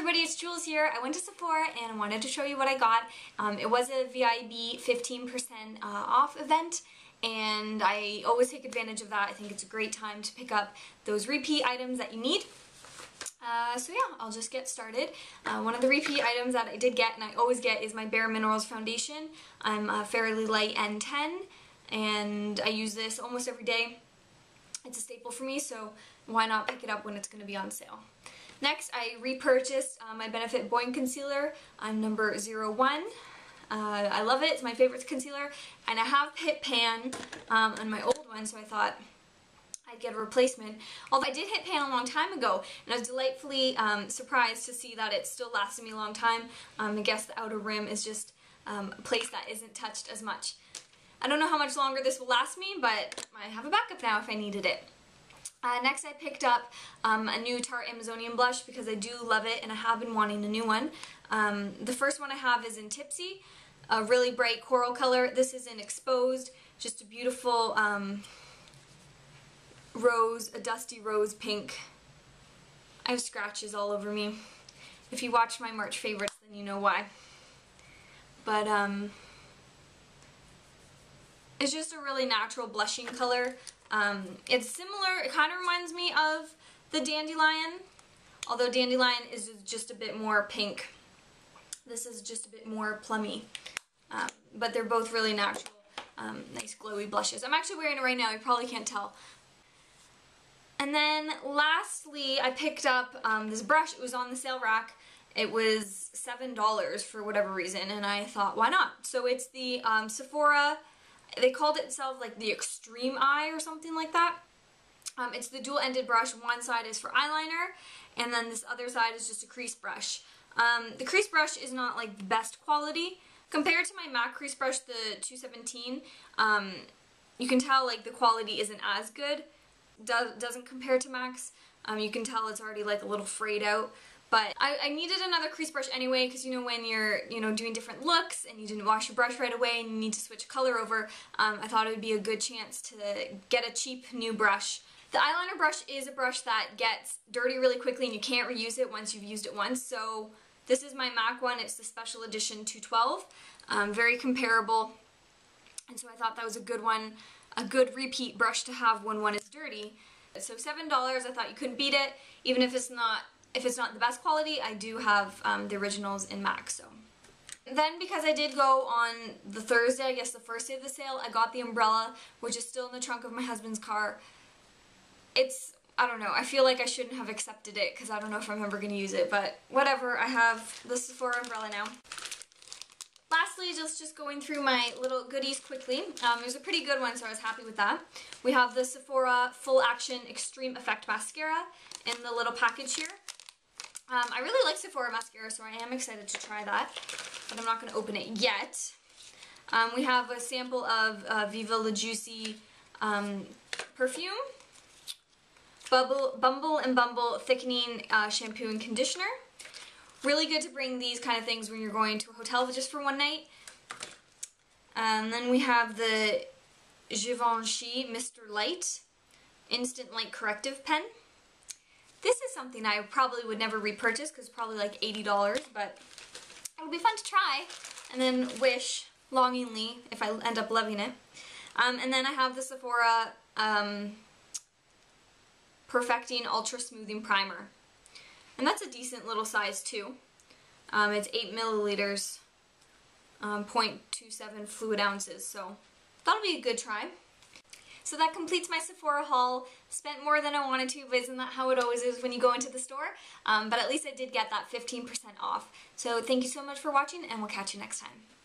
everybody, it's Jules here. I went to Sephora and wanted to show you what I got. Um, it was a VIB 15% uh, off event and I always take advantage of that. I think it's a great time to pick up those repeat items that you need. Uh, so yeah, I'll just get started. Uh, one of the repeat items that I did get and I always get is my Bare Minerals foundation. I'm a Fairly Light N10 and I use this almost every day. It's a staple for me, so why not pick it up when it's going to be on sale. Next, I repurchased uh, my Benefit Boi-ing Concealer. I'm number 01. Uh, I love it. It's my favorite concealer. And I have hit pan um, on my old one, so I thought I'd get a replacement. Although I did hit pan a long time ago, and I was delightfully um, surprised to see that it still lasted me a long time. Um, I guess the outer rim is just um, a place that isn't touched as much. I don't know how much longer this will last me, but I have a backup now if I needed it. Uh, next I picked up um, a new Tarte Amazonian blush because I do love it and I have been wanting a new one. Um, the first one I have is in Tipsy, a really bright coral color. This is in Exposed, just a beautiful um, rose, a dusty rose pink. I have scratches all over me. If you watch my March favorites then you know why. But um, it's just a really natural blushing color. Um, it's similar, it kind of reminds me of the Dandelion, although Dandelion is just a bit more pink. This is just a bit more plummy, um, but they're both really natural, um, nice glowy blushes. I'm actually wearing it right now, you probably can't tell. And then lastly, I picked up um, this brush, it was on the sale rack. It was $7 for whatever reason, and I thought, why not? So it's the um, Sephora they called itself like the Extreme Eye or something like that. Um, it's the dual-ended brush. One side is for eyeliner, and then this other side is just a crease brush. Um, the crease brush is not like the best quality. Compared to my MAC crease brush, the 217, um, you can tell like the quality isn't as good. Do doesn't compare to MAC's. Um, you can tell it's already like a little frayed out. But I, I needed another crease brush anyway because you know when you're you know doing different looks and you didn't wash your brush right away and you need to switch color over, um, I thought it would be a good chance to get a cheap new brush. The eyeliner brush is a brush that gets dirty really quickly and you can't reuse it once you've used it once. So this is my MAC one. It's the special edition 212. Um, very comparable. And so I thought that was a good one, a good repeat brush to have when one is dirty. So $7, I thought you couldn't beat it, even if it's not if it's not the best quality, I do have um, the originals in MAC, so. Then because I did go on the Thursday, I guess the first day of the sale, I got the umbrella, which is still in the trunk of my husband's car. It's, I don't know, I feel like I shouldn't have accepted it because I don't know if I'm ever going to use it, but whatever, I have the Sephora umbrella now. Lastly, just, just going through my little goodies quickly. Um, it was a pretty good one, so I was happy with that. We have the Sephora Full Action Extreme Effect Mascara in the little package here. Um, I really like Sephora mascara, so I am excited to try that, but I'm not going to open it yet. Um, we have a sample of uh, Viva La Juicy um, perfume, Bubble, Bumble and Bumble Thickening uh, Shampoo and Conditioner. Really good to bring these kind of things when you're going to a hotel just for one night. And then we have the Givenchy Mr. Light Instant Light Corrective Pen. This is something I probably would never repurchase because probably like $80, but it would be fun to try and then wish longingly if I end up loving it. Um, and then I have the Sephora um, Perfecting Ultra Smoothing Primer. And that's a decent little size too. Um, it's 8 milliliters, um, 0.27 fluid ounces, so that'll be a good try. So that completes my Sephora haul. Spent more than I wanted to, but isn't that how it always is when you go into the store? Um, but at least I did get that 15% off. So thank you so much for watching, and we'll catch you next time.